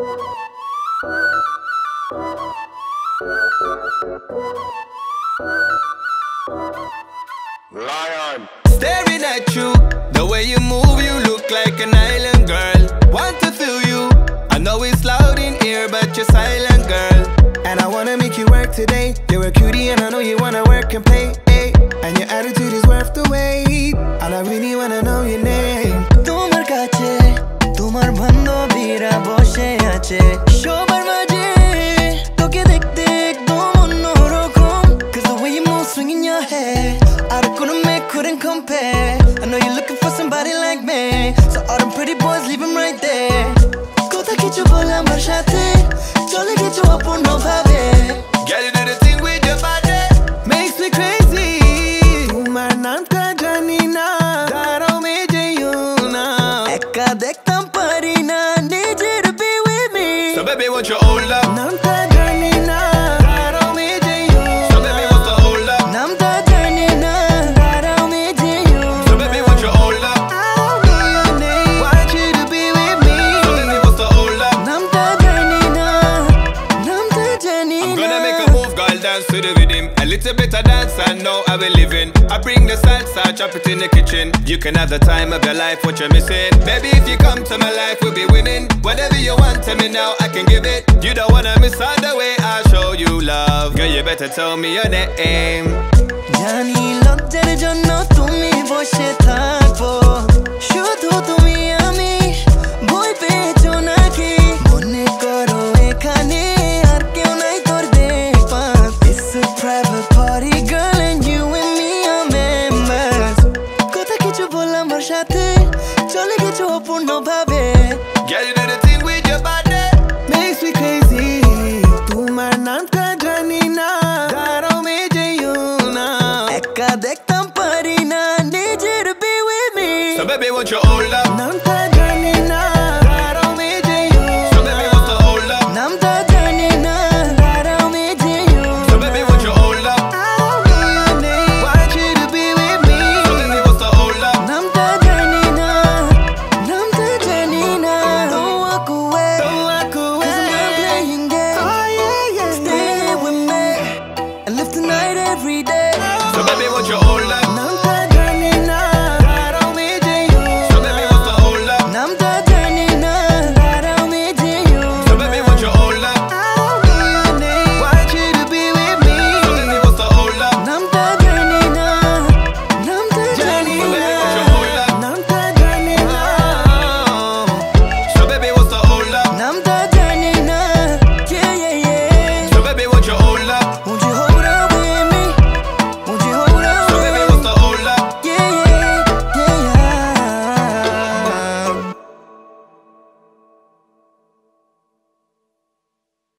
LYAN. Staring at you, the way you move, you look like an island girl. Want to feel you. I know it's loud in here, but you're silent, girl. And I wanna make you work today. You're a cutie, and I know you wanna work and play. Hey. And your attitude is worth the wait. আছে সবার মাঝে তোকে দেখতে একদম অন্যরকম Cause the way you move swinging your hair Out of couldn't make couldn't compare I know you're looking for somebody like So baby, won't rhythm. A little bit of dance, I know I will live in. I bring the salsa, chop it in the kitchen. You can have the time of your life, what you're missing. Baby, if you come to my life, we'll be winning. Whatever you want, tell me now, I can give it. You don't wanna miss out the way I show you love. Girl, you better tell me your name. জানি লজ্জার জন্য তুমি বসে থাকবো শুধু তুমি open up, baby. Girl, you do the thing with your body. Makes me crazy. Janina. Daro. Ekka tam parina. Be with me. So baby, want your love.